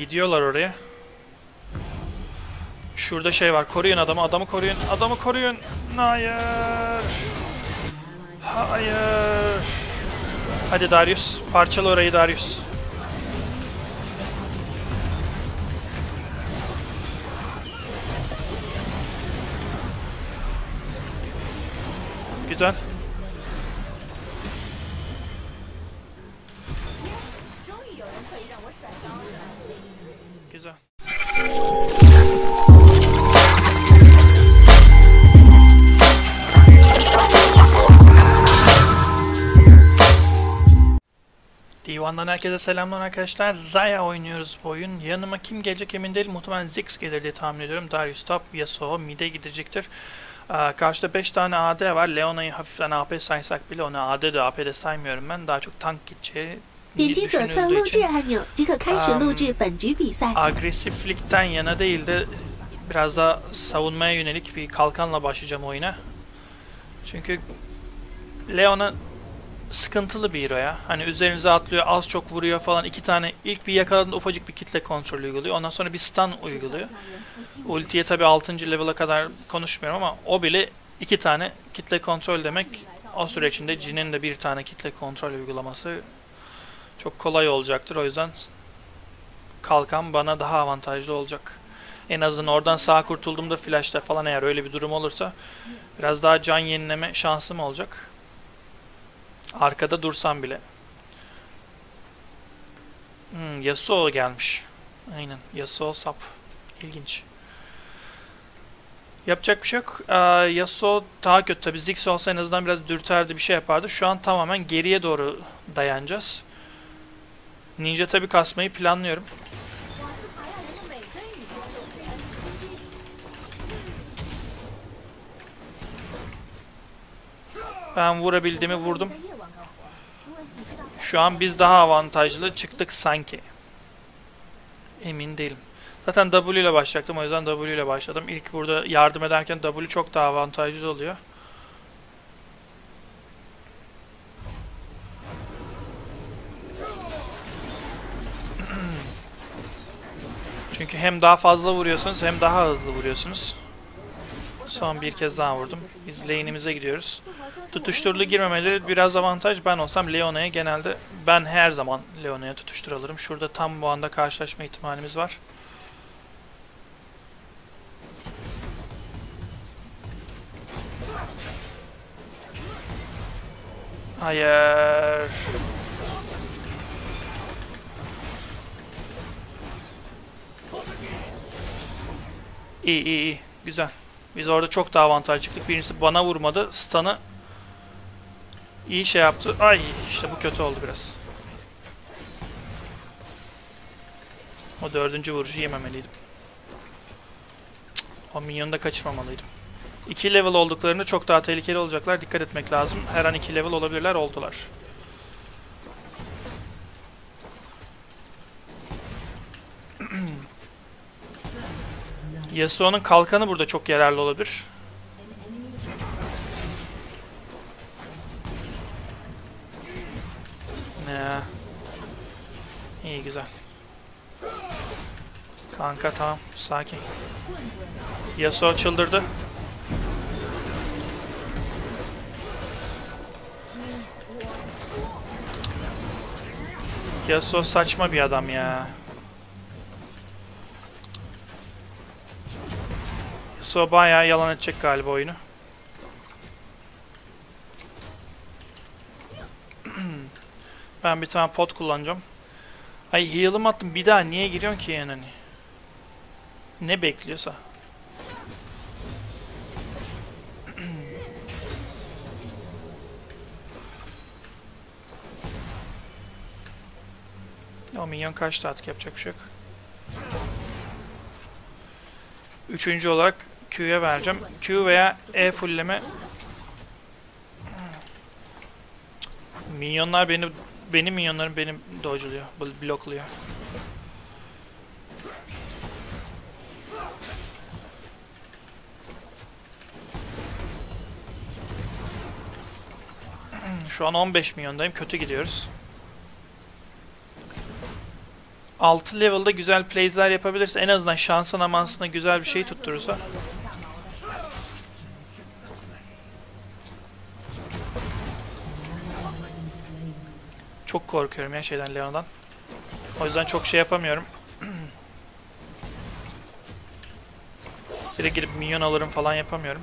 Gidiyorlar oraya. Şurada şey var. Koruyun adamı. Adamı koruyun. Adamı koruyun. Hayır. Hayır. Hadi Darius. Parçala orayı Darius. Güzel. Divandan herkese selamlar arkadaşlar. Zaya oynuyoruz bu oyun. Yanıma kim gelecek emin değilim. Muhtemelen Ziggs gelir diye tahmin ediyorum. Darius top, Yasuo mid'e gidecektir. Ee, karşıda 5 tane AD var. Leona'yı hafiften AP saysak bile onu AD de AP de saymıyorum ben. Daha çok tank gideceği 点击左侧 düşünüldüğü 录 için 制按钮即可开始录制本局比赛。 agresiflikten yana değil de biraz daha savunmaya yönelik bir kalkanla başlayacağım oyuna. Çünkü Leona sıkıntılı bir hero ya. Hani üzerinize atlıyor, az çok vuruyor falan. iki tane ilk bir yakaladığında ufacık bir kitle kontrolü uyguluyor. Ondan sonra bir stun uyguluyor. Ultiye tabi 6. level'a kadar konuşmuyorum ama o bile iki tane kitle kontrol demek. O süre içinde Jin'in de bir tane kitle kontrol uygulaması çok kolay olacaktır. O yüzden kalkan bana daha avantajlı olacak. En azından oradan sağ kurtulduğumda flash'ta falan eğer öyle bir durum olursa biraz daha can yenileme şansım olacak. Arkada dursam bile. Hmm, Yasuo gelmiş. Aynen. Yasuo sap. İlginç. Yapacak bir şey yok. Ee, Yasuo daha kötü tabi. Ziggs olsa en azından biraz dürterdi bir şey yapardı. Şu an tamamen geriye doğru dayanacağız. Ninja tabi kasmayı planlıyorum. Ben vurabildiğimi vurdum. Şu an biz daha avantajlı çıktık sanki. Emin değilim. Zaten W ile başlayacaktım o yüzden W ile başladım. İlk burada yardım ederken W çok daha avantajlı oluyor. Çünkü hem daha fazla vuruyorsunuz hem daha hızlı vuruyorsunuz. Son bir kez daha vurdum. Biz lane'imize gidiyoruz. Tutuşturulu girmemeleri biraz avantaj. Ben olsam Leona'ya genelde ben her zaman Leona'ya tutuştur alırım. Şurada tam bu anda karşılaşma ihtimalimiz var. Hayır. İyi iyi iyi. Güzel. Biz orada çok daha avantaj çıktık. Birincisi bana vurmadı. Stun'ı iyi şey yaptı. Ay işte bu kötü oldu biraz. O dördüncü vuruşu yememeliydim. O minyonu da kaçırmamalıydım. 2 level olduklarında çok daha tehlikeli olacaklar. Dikkat etmek lazım. Her an 2 level olabilirler. Oldular. Yasuo'nun kalkanı burada çok yararlı olabilir. Ne? İyi güzel. Kanka tamam sakin. Yasuo çıldırdı. Yasuo saçma bir adam ya. Yasuo bayağı yalan edecek galiba oyunu. ben bir tane pot kullanacağım. Ay heal'ım attım bir daha niye giriyorsun ki yani? hani? Ne bekliyorsa. o minyon kaçtı artık yapacak bir şey yok. Üçüncü olarak Q'ya vereceğim. Q veya E fullleme. Minyonlar beni benim minyonlarım benim dodge'luyor, bl- blokluyor. Şu an 15 milyondayım. Kötü gidiyoruz. 6 level'da güzel plays'ler yapabilirse en azından şansına mansına güzel bir şey tutturursa Çok korkuyorum ya şeyden Leon'dan. O yüzden çok şey yapamıyorum. Bir de girip minyon alırım falan yapamıyorum.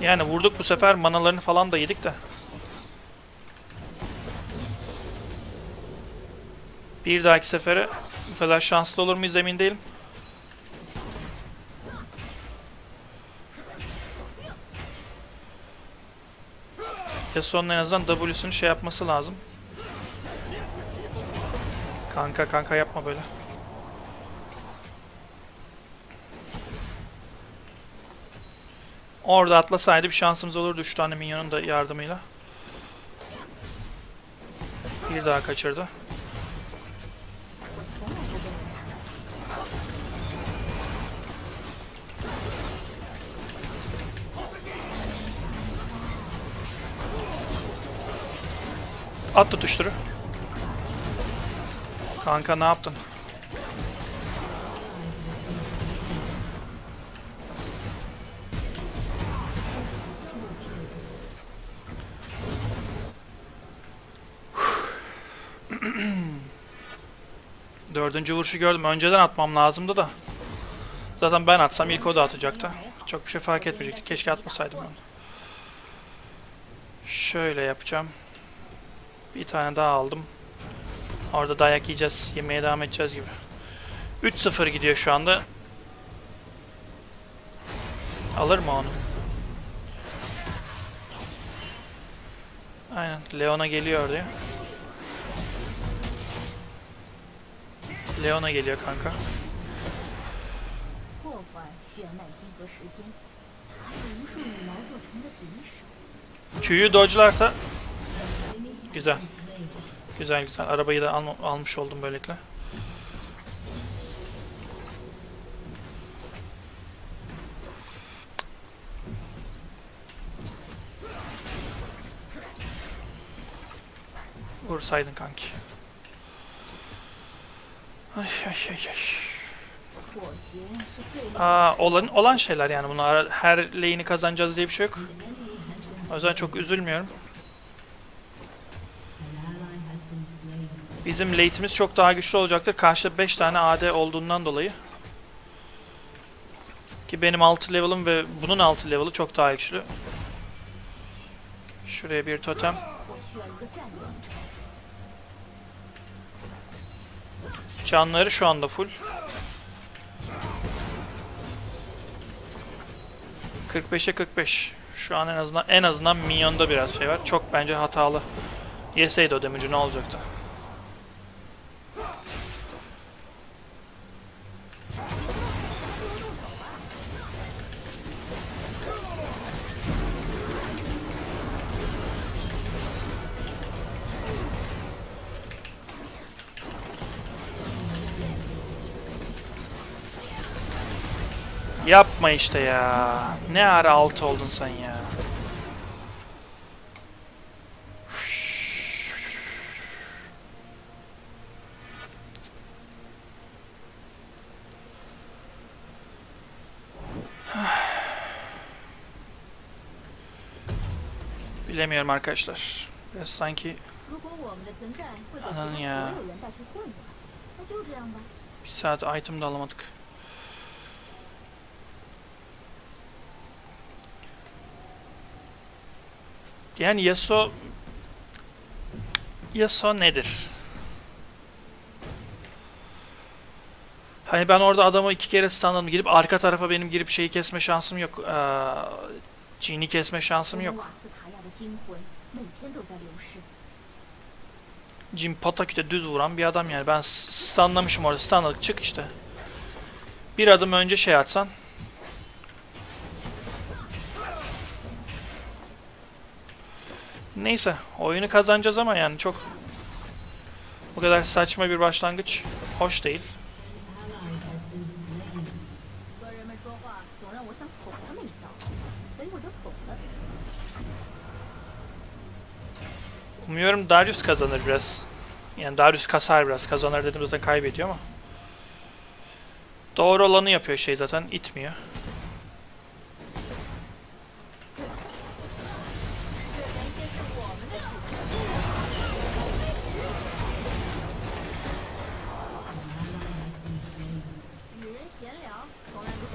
Yani vurduk bu sefer manalarını falan da yedik de. Bir dahaki sefere bu kadar şanslı olur muyuz emin değilim. Yasuo'nun en azından W'sunu şey yapması lazım. Kanka kanka yapma böyle. Orada atlasaydı bir şansımız olurdu 3 tane minyonun da yardımıyla. Bir daha kaçırdı. At tutuşturu. Kanka ne yaptın? Dördüncü vuruşu gördüm. Önceden atmam lazımdı da. Zaten ben atsam ilk o da atacaktı. Çok bir şey fark etmeyecekti. Keşke atmasaydım onu. Şöyle yapacağım. Bir tane daha aldım. Orada dayak yiyeceğiz. Yemeye devam edeceğiz gibi. 3-0 gidiyor şu anda. Alır mı onu? Aynen. Leona geliyor diyor. Leona geliyor kanka. Q'yu dodge'larsa Güzel. Güzel güzel. Arabayı da al almış oldum böylelikle. Vursaydın kanki. Ay ay ay ay. Aa, olan, olan şeyler yani bunlar her lehini kazanacağız diye bir şey yok. O yüzden çok üzülmüyorum. Bizim late'imiz çok daha güçlü olacaktır. Karşıda 5 tane AD olduğundan dolayı. Ki benim 6 level'ım ve bunun 6 level'ı çok daha güçlü. Şuraya bir totem. Canları şu anda full. 45'e 45. Şu an en azından en azından minyonda biraz şey var. Çok bence hatalı. Yeseydi o damage'ı ne olacaktı? Yapma işte ya. Ne ara altı oldun sen ya. Bilemiyorum arkadaşlar. Biraz sanki... Anan ya. Bir saat item de alamadık. Yani Yasuo... Yasuo nedir? Hani ben orada adamı iki kere stunladım. Girip arka tarafa benim girip şeyi kesme şansım yok. Ee, kesme şansım yok. Jim Pataküte düz vuran bir adam yani. Ben stunlamışım orada. Stunladık çık işte. Bir adım önce şey atsan Neyse oyunu kazanacağız ama yani çok bu kadar saçma bir başlangıç hoş değil. Umuyorum Darius kazanır biraz. Yani Darius kasar biraz. Kazanır dediğimizde kaybediyor ama. Doğru olanı yapıyor şey zaten. itmiyor.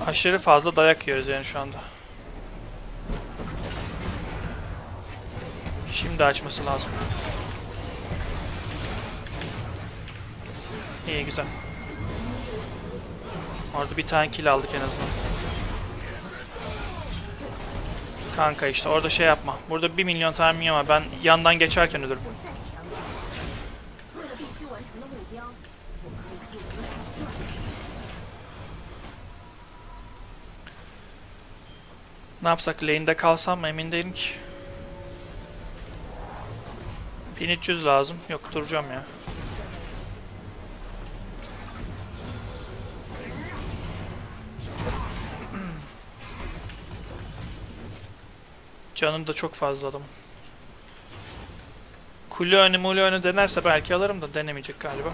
Aşırı fazla dayak yiyoruz yani şu anda. Şimdi açması lazım. İyi güzel. Orada bir tane kill aldık en azından. Kanka işte orada şey yapma. Burada 1 milyon tane minyon var. Ben yandan geçerken ölürüm. Ne yapsak lane'de kalsam mı emin değilim ki. 1300 lazım. Yok duracağım ya. Canım da çok fazla adam. Kule önü mule önü denerse belki alırım da denemeyecek galiba.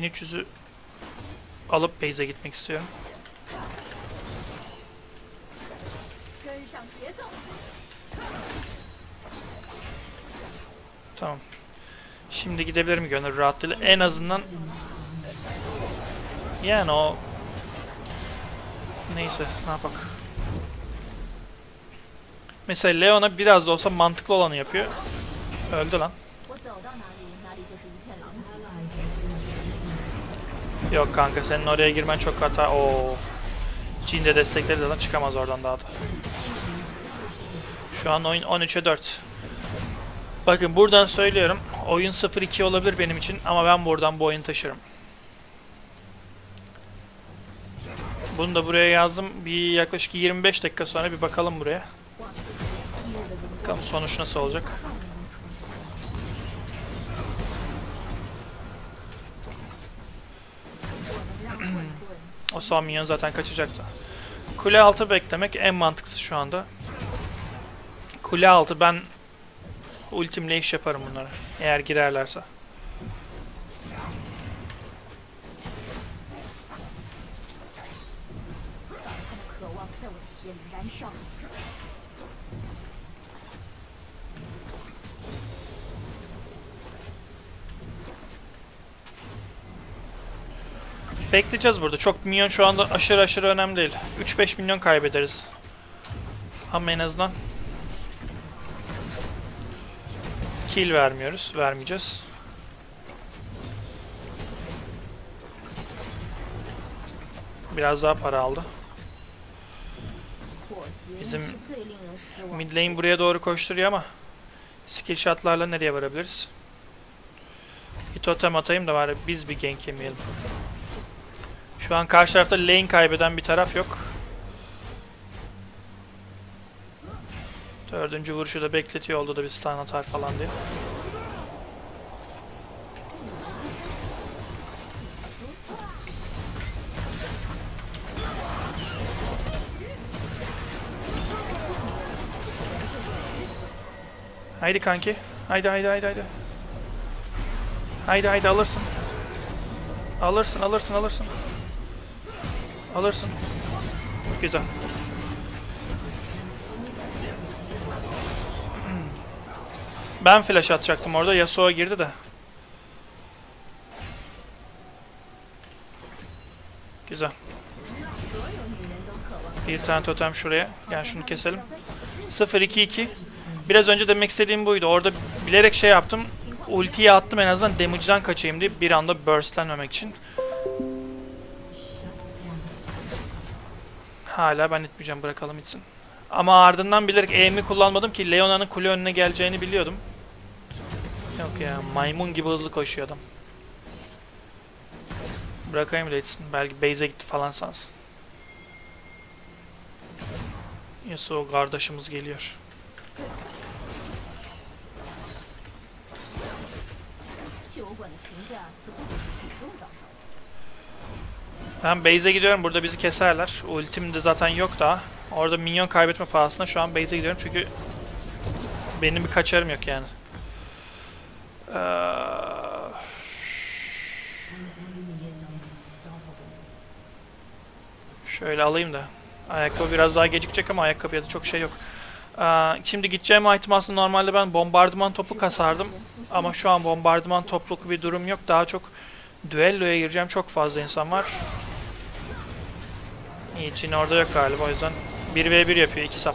1300'ü alıp base'e gitmek istiyorum. Tamam. Şimdi gidebilirim gönül rahatlığıyla. En azından yani o neyse ne yapak. Mesela Leon'a biraz da olsa mantıklı olanı yapıyor. Öldü lan. Yok kanka senin oraya girmen çok hata. Oo. Jin de destekledi zaten çıkamaz oradan daha da. Şu an oyun 13'e 4. Bakın buradan söylüyorum. Oyun 0-2 olabilir benim için ama ben buradan bu oyunu taşırım. Bunu da buraya yazdım. Bir yaklaşık 25 dakika sonra bir bakalım buraya. Bakalım sonuç nasıl olacak. O minyon zaten kaçacaktı. Kule altı beklemek en mantıklısı şu anda. Kule altı ben ultimle iş yaparım bunları. Eğer girerlerse. Bekleyeceğiz burada. Çok minyon şu anda aşırı aşırı önemli değil. 3-5 milyon kaybederiz. Ama en azından kill vermiyoruz. Vermeyeceğiz. Biraz daha para aldı. Bizim mid lane buraya doğru koşturuyor ama skill shotlarla nereye varabiliriz? Bir atayım da bari biz bir gank yemeyelim. Şu an karşı tarafta lane kaybeden bir taraf yok. Dördüncü vuruşu da bekletiyor oldu da bir stun atar falan diye. Haydi kanki. Haydi haydi haydi haydi. Haydi haydi alırsın. Alırsın alırsın alırsın. Alırsın. Güzel. Ben flash atacaktım orada. Yasuo girdi de. Güzel. Bir tane totem şuraya. Gel şunu keselim. 0-2-2. Biraz önce demek istediğim buydu. Orada bilerek şey yaptım. Ultiyi attım en azından damage'dan kaçayım diye bir anda burstlenmemek için. Hala ben itmeyeceğim bırakalım itsin. Ama ardından bilerek E'mi kullanmadım ki Leona'nın kule önüne geleceğini biliyordum. Yok ya maymun gibi hızlı koşuyor adam. Bırakayım da itsin. Belki base'e gitti falan sansın. Yasuo kardeşimiz geliyor. Ben base'e gidiyorum. Burada bizi keserler. Ultim de zaten yok daha. Orada minyon kaybetme pahasına şu an base'e gidiyorum çünkü benim bir kaçarım yok yani. Ee, Şöyle alayım da. Ayakkabı biraz daha gecikecek ama ayakkabıya da çok şey yok. Ee, şimdi gideceğim item aslında normalde ben bombardıman topu kasardım. Ama şu an bombardıman topluk bir durum yok. Daha çok düelloya gireceğim. Çok fazla insan var. İyi Çin orada yok galiba o yüzden 1v1 yapıyor iki sap.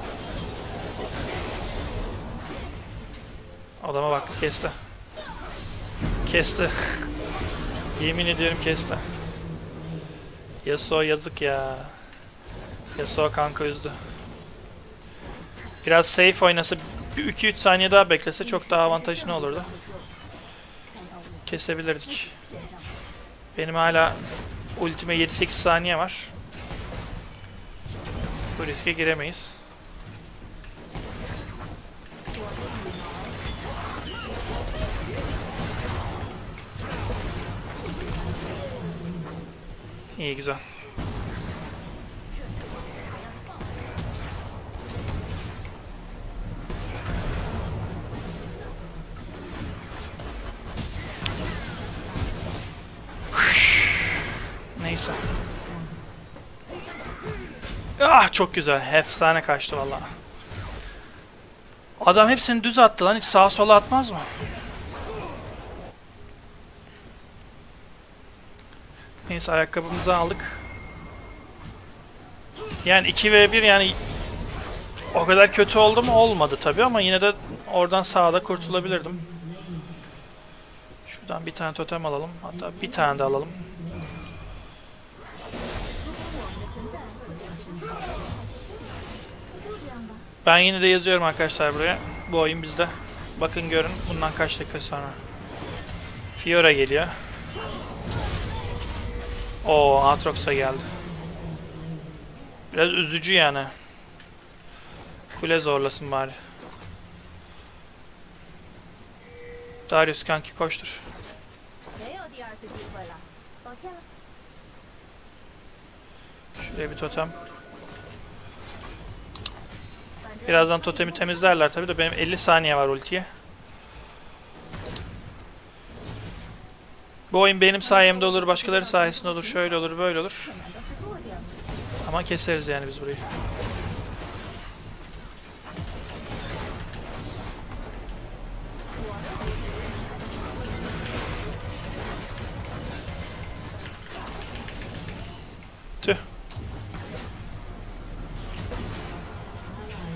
Adama bak kesti. Kesti. Yemin ediyorum kesti. Yasuo yazık ya. Yasuo kanka üzdü. Biraz safe oynasa 2-3 saniye daha beklese çok daha avantajlı olurdu. Kesebilirdik. Benim hala ultime 7-8 saniye var. Bu riske giremeyiz. İyi güzel. Ah çok güzel. Efsane kaçtı valla. Adam hepsini düz attı lan. Hiç sağa sola atmaz mı? Neyse ayakkabımızı aldık. Yani 2v1 yani o kadar kötü oldu mu? Olmadı tabi ama yine de oradan sağda kurtulabilirdim. Şuradan bir tane totem alalım. Hatta bir tane de alalım. Ben yine de yazıyorum arkadaşlar buraya. Bu oyun bizde. Bakın görün bundan kaç dakika sonra. Fiora geliyor. O Aatrox'a geldi. Biraz üzücü yani. Kule zorlasın bari. Darius kanki koştur. Şuraya bir totem. Birazdan totemi temizlerler tabi de benim 50 saniye var ultiye. Bu oyun benim sayemde olur, başkaları sayesinde olur, şöyle olur, böyle olur. Ama keseriz yani biz burayı.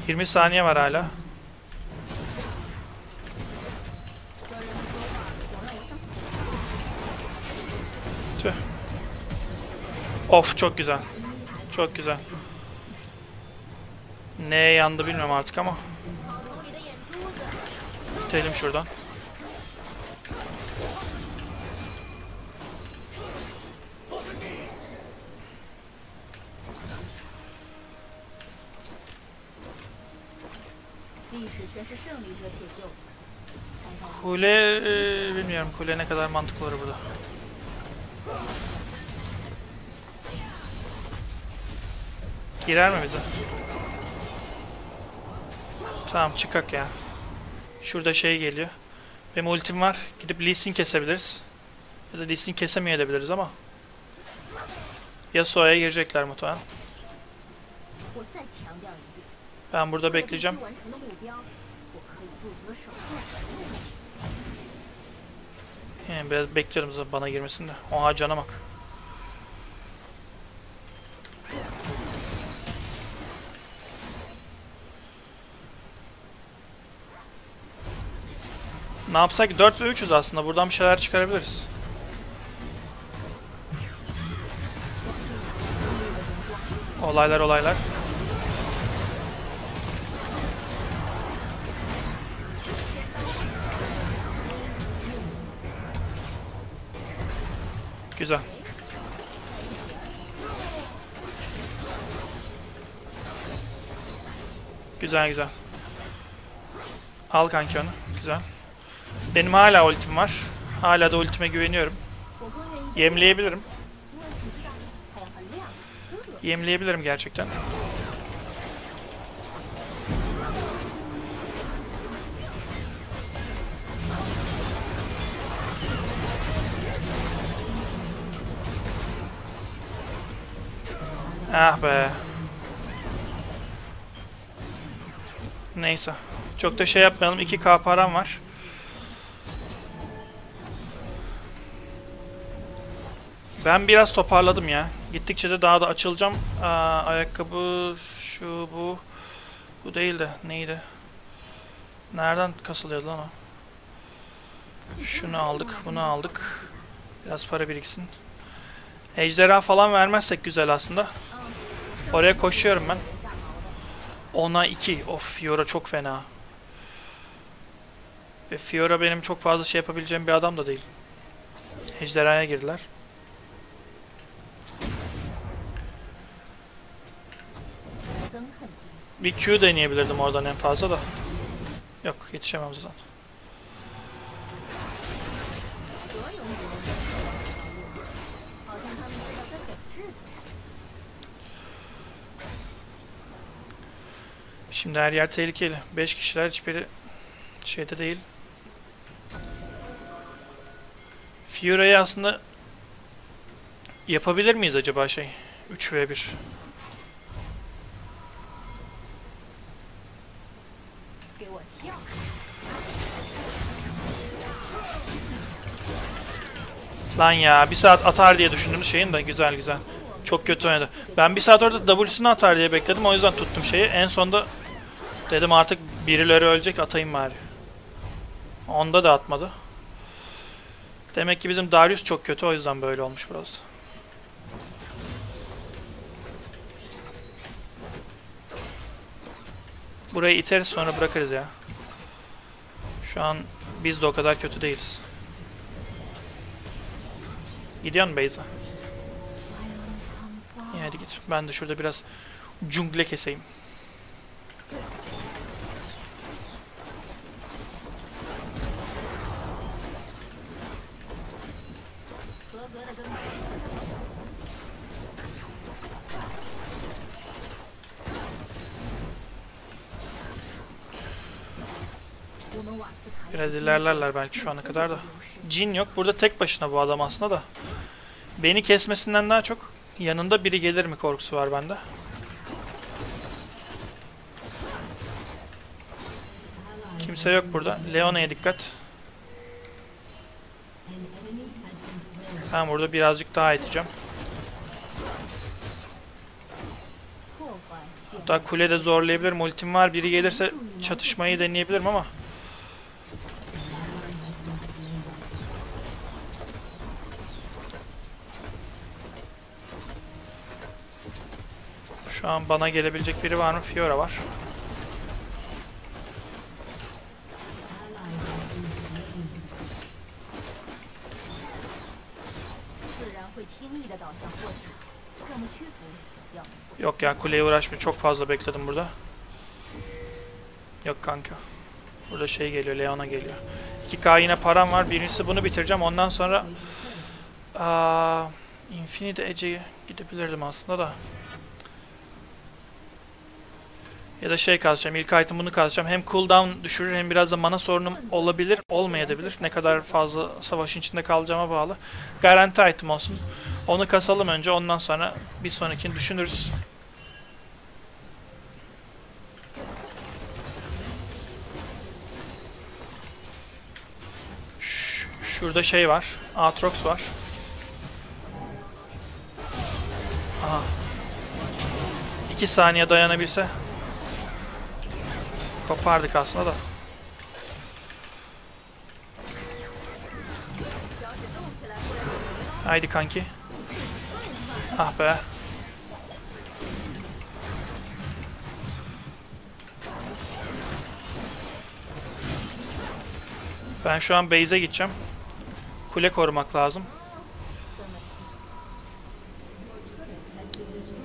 20 saniye var hala. Tüh. Of çok güzel. Çok güzel. Neye yandı bilmiyorum artık ama. Bitelim şuradan. ” Kule e, bilmiyorum kule ne kadar mantıklı olur burada. Girer mi bize? Tamam çıkak ya. Şurada şey geliyor. Benim ultim var. Gidip Lee Sin kesebiliriz. Ya da Lee Sin kesemeyebiliriz ama. Yasuo'ya girecekler muhtemelen. Ben burada bekleyeceğim. Yani biraz bekliyorum bana girmesini de. Oha cana bak. Ne yapsak? 4 ve 3'üz aslında. Buradan bir şeyler çıkarabiliriz. Olaylar olaylar. Güzel. Güzel güzel. Al kanki onu. Güzel. Benim hala ultim var. Hala da ultime güveniyorum. Yemleyebilirim. Yemleyebilirim gerçekten. Ah be. Neyse. Çok da şey yapmayalım. 2k param var. Ben biraz toparladım ya. Gittikçe de daha da açılacağım. Aa, ayakkabı şu bu. Bu değil de neydi? Nereden kasılıyordu lan o? Şunu aldık, bunu aldık. Biraz para biriksin. Ejderha falan vermezsek güzel aslında. Oraya koşuyorum ben. Ona 2. Of Fiora çok fena. Ve Fiora benim çok fazla şey yapabileceğim bir adam da değil. Ejderhaya girdiler. Bir Q deneyebilirdim oradan en fazla da. Yok yetişemem zaten. Şimdi her yer tehlikeli. 5 kişiler hiçbiri şeyde değil. Fiora'yı aslında yapabilir miyiz acaba şey? 3 v 1. Lan ya bir saat atar diye düşündüm şeyin de güzel güzel. Çok kötü oynadı. Ben bir saat orada W'sunu atar diye bekledim o yüzden tuttum şeyi. En sonda dedim artık birileri ölecek atayım bari. Onda da atmadı. Demek ki bizim Darius çok kötü o yüzden böyle olmuş burası. Burayı iteriz sonra bırakırız ya. Şu an biz de o kadar kötü değiliz. Gidiyorsun Beyza. İyi hadi git. Ben de şurada biraz jungle keseyim. Biraz ilerlerler belki şu ana kadar da. Jin yok. Burada tek başına bu adam aslında da. Beni kesmesinden daha çok yanında biri gelir mi korkusu var bende. Kimse yok burada. Leona'ya dikkat. Ben burada birazcık daha iteceğim. Hatta kulede zorlayabilirim. Ultim var. Biri gelirse çatışmayı deneyebilirim ama. Tamam bana gelebilecek biri var mı? Fiora var. Yok ya kuleye uğraşma çok fazla bekledim burada. Yok kanka. Burada şey geliyor Leona geliyor. 2K yine param var. Birincisi bunu bitireceğim. Ondan sonra aa, Infinite Edge'ye gidebilirdim aslında da. Ya da şey kazacağım. İlk item bunu kazacağım. Hem cooldown düşürür hem biraz da mana sorunum olabilir. Olmayabilir. Ne kadar fazla savaşın içinde kalacağıma bağlı. Garanti item olsun. Onu kasalım önce. Ondan sonra bir sonrakini düşünürüz. Şurada şey var. Aatrox var. Aha. 2 saniye dayanabilse kopardık aslında da. Haydi kanki. Ah be. Ben şu an base'e gideceğim. Kule korumak lazım.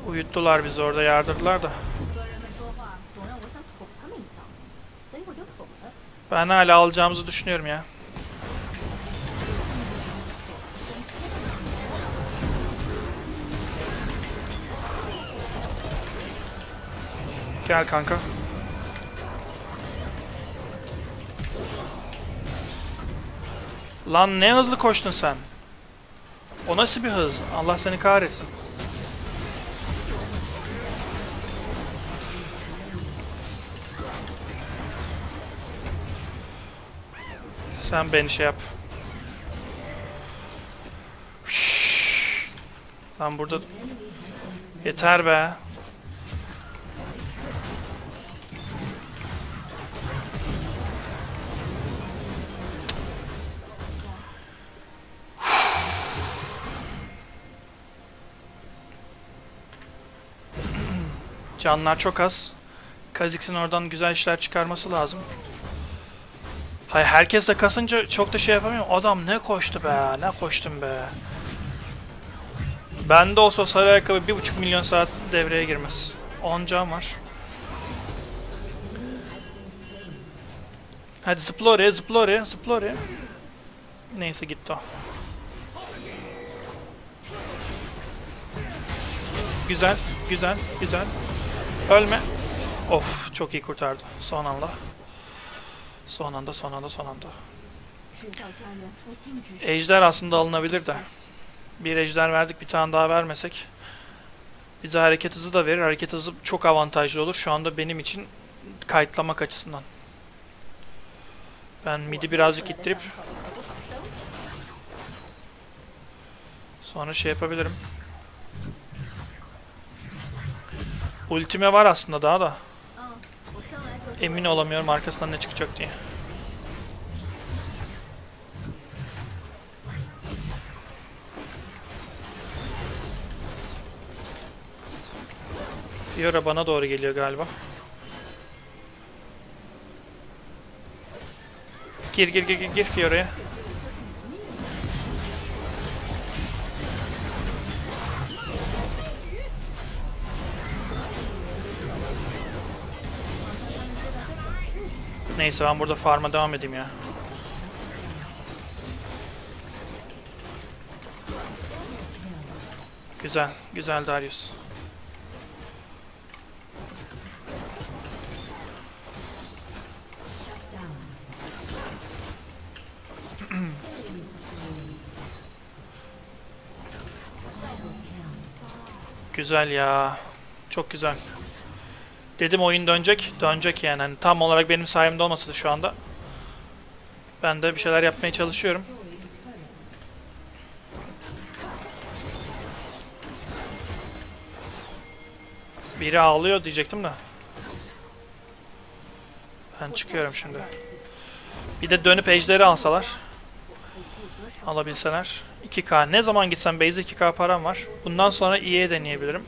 Uyuttular bizi orada yardırdılar da. Ben hala alacağımızı düşünüyorum ya. Gel kanka. Lan ne hızlı koştun sen. O nasıl bir hız? Allah seni kahretsin. Sen beni şey yap. Lan burada... Yeter be. Canlar çok az. Kha'Zix'in oradan güzel işler çıkarması lazım. Hayır herkes de kasınca çok da şey yapamıyor. Adam ne koştu be, ne koştum be. Bende olsa sarı ayakkabı 1.5 milyon saat devreye girmez. 10 can var. Hadi zıpla oraya, zıpla oraya, zıpla oraya. Neyse gitti o. Güzel, güzel, güzel. Ölme. Of, çok iyi kurtardı. Son anda. Son anda, son anda, son anda. Ejder aslında alınabilir de. Bir ejder verdik, bir tane daha vermesek. Bize hareket hızı da verir. Hareket hızı çok avantajlı olur. Şu anda benim için kayıtlamak açısından. Ben midi birazcık ittirip sonra şey yapabilirim. Ultime var aslında daha da. Emin olamıyorum arkasından ne çıkacak diye. Fiora bana doğru geliyor galiba. Gir gir gir gir Fiora'ya. Neyse ben burada farm'a devam edeyim ya. Güzel, güzel Darius. güzel ya. Çok güzel. Dedim oyun dönecek. Dönecek yani. Hani tam olarak benim sayemde olmasa da şu anda. Ben de bir şeyler yapmaya çalışıyorum. Biri ağlıyor diyecektim de. Ben çıkıyorum şimdi. Bir de dönüp ejderi alsalar. Alabilseler. 2K. Ne zaman gitsem base 2K param var. Bundan sonra EA deneyebilirim.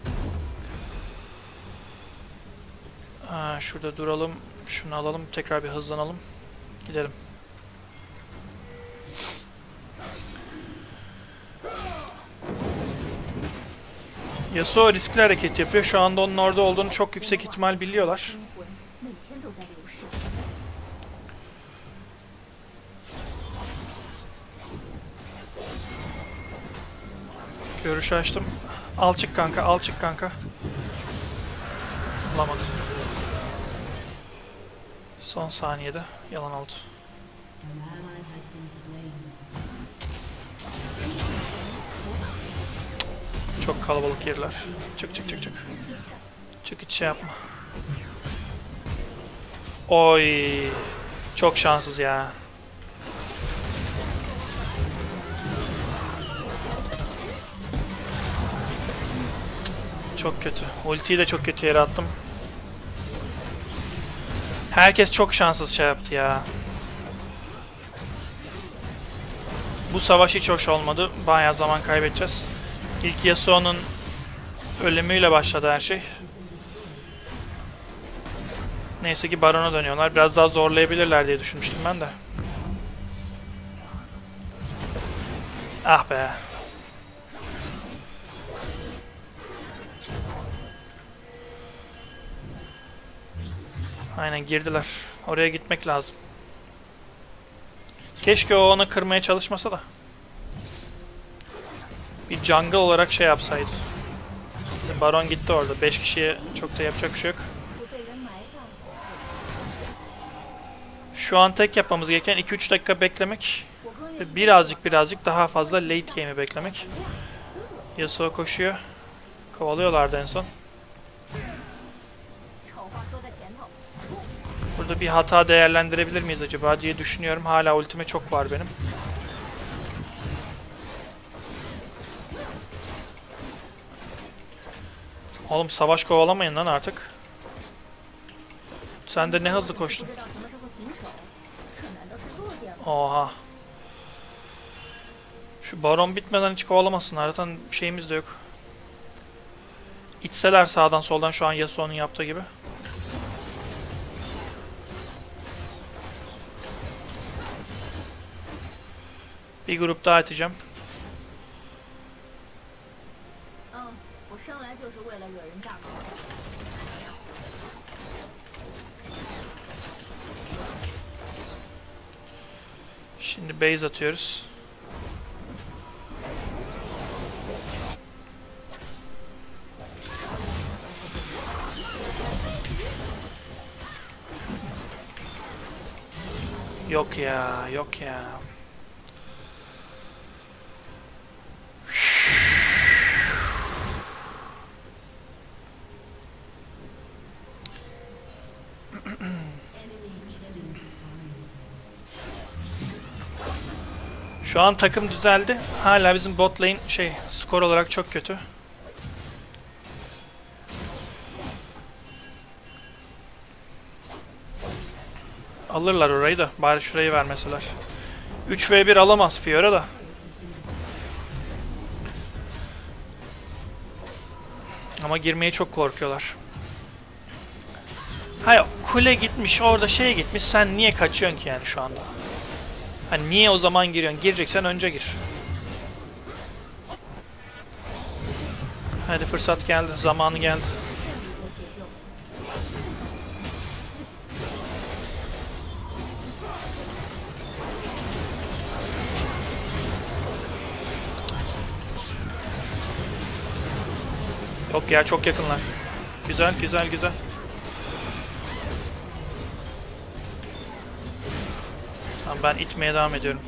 Aa, şurada duralım. Şunu alalım. Tekrar bir hızlanalım. Gidelim. Yasuo riskli hareket yapıyor. Şu anda onun orada olduğunu çok yüksek ihtimal biliyorlar. Görüş açtım. Alçık kanka, alçık kanka. Bulamadım. Son saniyede yalan oldu. Çok kalabalık yerler. Çık çık çık çık. Çık hiç şey yapma. Oy. Çok şanssız ya. Çok kötü. Ultiyi de çok kötü yere attım. Herkes çok şanssız şey yaptı ya. Bu savaş hiç hoş olmadı. Bayağı zaman kaybedeceğiz. İlk Yasuo'nun ölümüyle başladı her şey. Neyse ki Baron'a dönüyorlar. Biraz daha zorlayabilirler diye düşünmüştüm ben de. Ah be. Aynen girdiler. Oraya gitmek lazım. Keşke o onu kırmaya çalışmasa da. Bir jungle olarak şey yapsaydı. Baron gitti orada. 5 kişiye çok da yapacak bir şey yok. Şu an tek yapmamız gereken 2-3 dakika beklemek. Ve birazcık birazcık daha fazla late game'i beklemek. Yasuo koşuyor. Kovalıyorlardı en son. Burada bir hata değerlendirebilir miyiz acaba diye düşünüyorum. Hala ultime çok var benim. Oğlum savaş kovalamayın lan artık. Sen de ne hızlı koştun. Oha. Şu baron bitmeden hiç kovalamasın. Zaten şeyimiz de yok. İtseler sağdan soldan şu an Yasuo'nun yaptığı gibi. Bir grup daha atacağım. Şimdi base atıyoruz. Yok ya, yok ya. Şu an takım düzeldi. Hala bizim bot lane şey skor olarak çok kötü. Alırlar orayı da. Bari şurayı vermeseler. 3v1 alamaz Fiora da. Ama girmeye çok korkuyorlar. Hayır kule gitmiş orada şey gitmiş sen niye kaçıyorsun ki yani şu anda? Hani niye o zaman giriyorsun? Gireceksen önce gir. Hadi fırsat geldi, zamanı geldi. Yok ya çok yakınlar. Güzel güzel güzel. Ben itmeye devam ediyorum.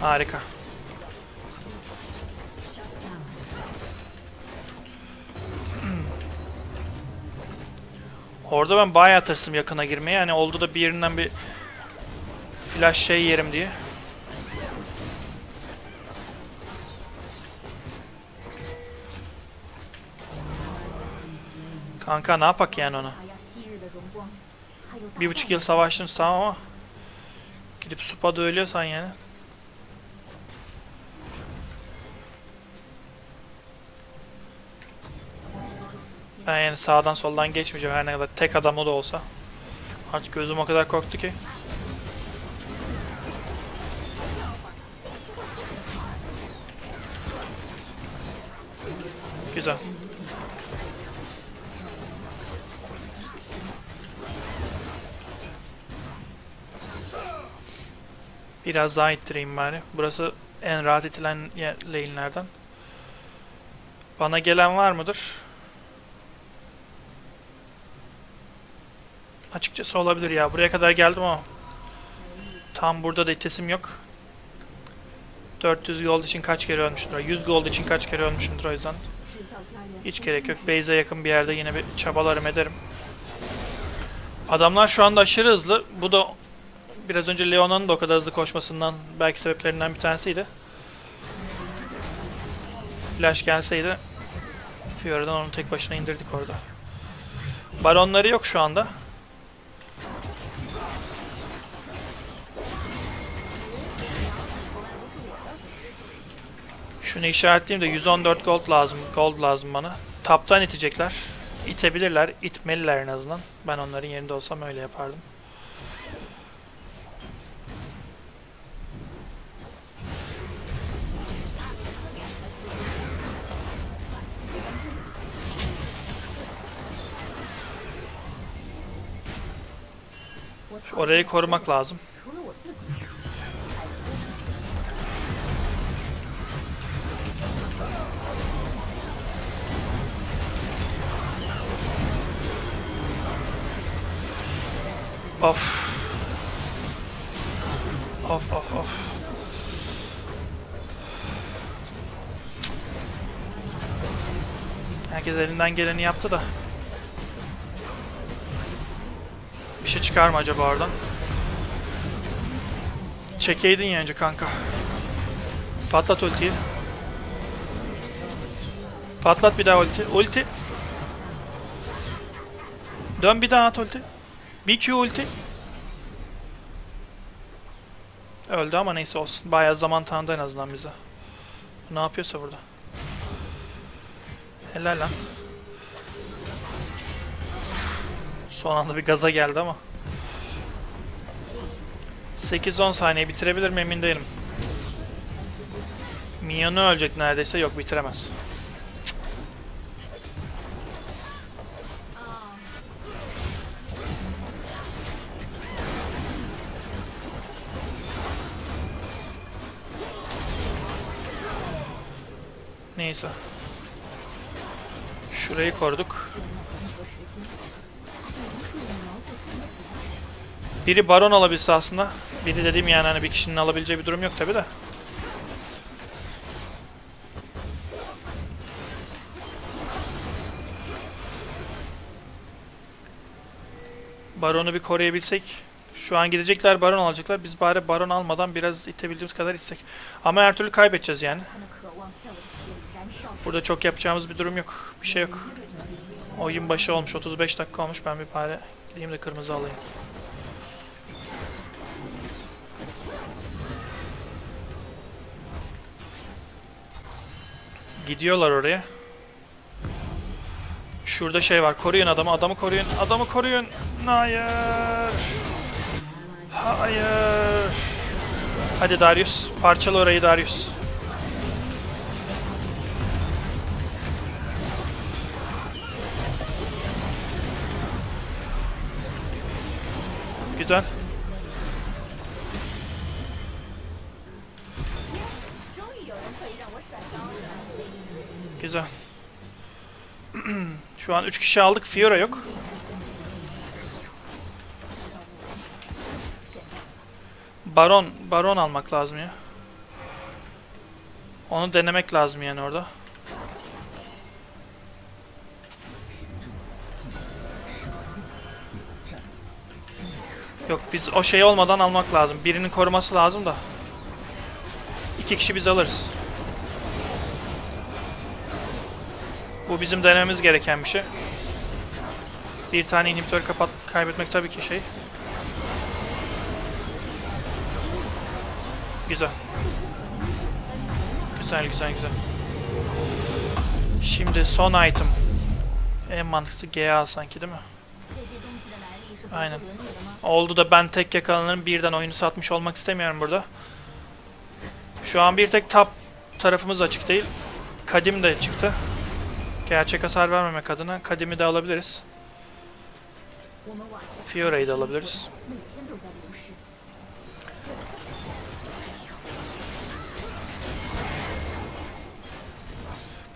Harika. Orada ben bayağı tırstım yakına girmeye. Hani oldu da bir yerinden bir flash şey yerim diye. Kanka ne yapak yani ona? Bir buçuk yıl savaştınız tamam ama gidip Supa'da ölüyorsan yani. Ben yani sağdan soldan geçmeyeceğim her ne kadar tek adam o da olsa. Artık gözüm o kadar korktu ki. Güzel. Biraz daha ittireyim bari. Burası en rahat itilen yer, lane'lerden. Bana gelen var mıdır? Açıkçası olabilir ya. Buraya kadar geldim ama tam burada da itesim yok. 400 gold için kaç kere ölmüşümdür? 100 gold için kaç kere ölmüşümdür o yüzden. Hiç gerek yok. Base'e yakın bir yerde yine bir çabalarım ederim. Adamlar şu anda aşırı hızlı. Bu da biraz önce Leona'nın da o kadar hızlı koşmasından belki sebeplerinden bir tanesiydi. Flash gelseydi Fiora'dan onu tek başına indirdik orada. Baronları yok şu anda. Şunu işaretleyeyim de 114 gold lazım. Gold lazım bana. Taptan itecekler. İtebilirler. itmeliler en azından. Ben onların yerinde olsam öyle yapardım. Orayı korumak lazım. Of. Of of of. Herkes elinden geleni yaptı da. Çıkar mı acaba oradan? Çekeydin ya önce kanka. Patlat ultiyi. Patlat bir daha ulti. Ulti. Dön bir daha at ulti. Bir Q ulti. Öldü ama neyse olsun. Bayağı zaman tanıdı en azından bize. Ne yapıyorsa burada. Helal lan. Son anda bir gaza geldi ama. 8-10 saniye bitirebilir mi emin değilim. Minyonu ölecek neredeyse. Yok bitiremez. Neyse. Şurayı koruduk. Biri baron alabilse aslında. Biri dediğim yani hani bir kişinin alabileceği bir durum yok tabi de. Baron'u bir koruyabilsek. Şu an gidecekler baron alacaklar. Biz bari baron almadan biraz itebildiğimiz kadar itsek. Ama her türlü kaybedeceğiz yani. Burada çok yapacağımız bir durum yok. Bir şey yok. Oyun başı olmuş. 35 dakika olmuş. Ben bir bari gideyim de kırmızı alayım. Gidiyorlar oraya. Şurada şey var. Koruyun adamı. Adamı koruyun. Adamı koruyun. Hayır. Hayır. Hadi Darius. Parçala orayı Darius. Güzel. Güzel. Şu an 3 kişi aldık. Fiora yok. Baron, Baron almak lazım ya. Onu denemek lazım yani orada. Yok biz o şey olmadan almak lazım. Birinin koruması lazım da. İki kişi biz alırız. Bu bizim denememiz gereken bir şey. Bir tane inhibitör kapat kaybetmek tabii ki şey. Güzel. Güzel güzel güzel. Şimdi son item. En mantıklı GA sanki değil mi? Aynen. Oldu da ben tek yakalanırım. Birden oyunu satmış olmak istemiyorum burada. Şu an bir tek tap tarafımız açık değil. Kadim de çıktı. Gerçek hasar vermemek adına Kadim'i de alabiliriz. Fiora'yı da alabiliriz.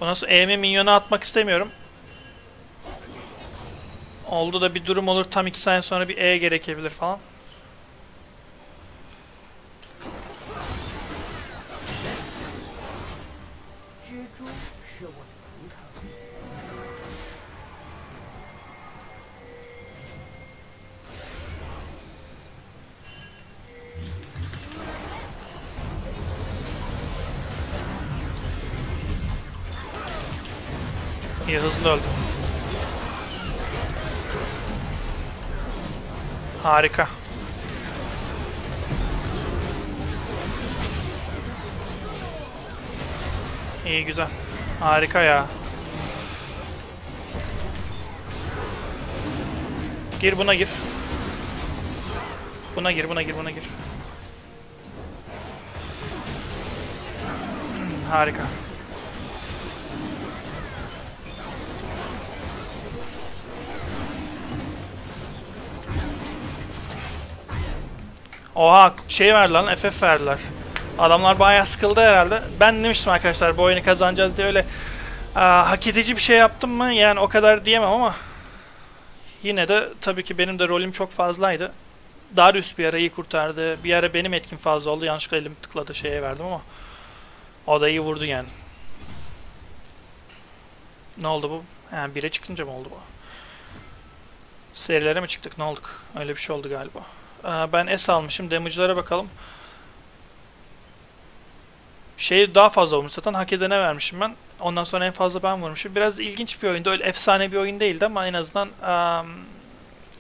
Ondan sonra E'mi minyona atmak istemiyorum. Oldu da bir durum olur tam 2 saniye sonra bir E gerekebilir falan. Hızlı öldü. Harika. İyi güzel. Harika ya. Gir buna gir. Buna gir, buna gir, buna gir. Harika. Oha şey verdi lan FF verdiler. Adamlar bayağı sıkıldı herhalde. Ben demiştim arkadaşlar bu oyunu kazanacağız diye öyle aa, hak edici bir şey yaptım mı yani o kadar diyemem ama yine de tabii ki benim de rolüm çok fazlaydı. Darius bir ara iyi kurtardı. Bir ara benim etkim fazla oldu. Yanlışlıkla elim tıkladı şeye verdim ama o da iyi vurdu yani. Ne oldu bu? Ha, bire çıkınca mı oldu bu? Serilere mi çıktık? Ne olduk? Öyle bir şey oldu galiba. Ben S almışım. Damage'lara bakalım. Şeyi daha fazla vurmuş zaten. Hak edene vermişim ben. Ondan sonra en fazla ben vurmuşum. Biraz ilginç bir oyundu. Öyle efsane bir oyun değildi ama en azından um,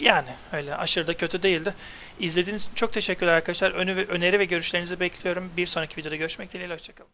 yani öyle aşırı da kötü değildi. İzlediğiniz için çok teşekkürler arkadaşlar. Önü ve, öneri ve görüşlerinizi bekliyorum. Bir sonraki videoda görüşmek dileğiyle. Hoşçakalın.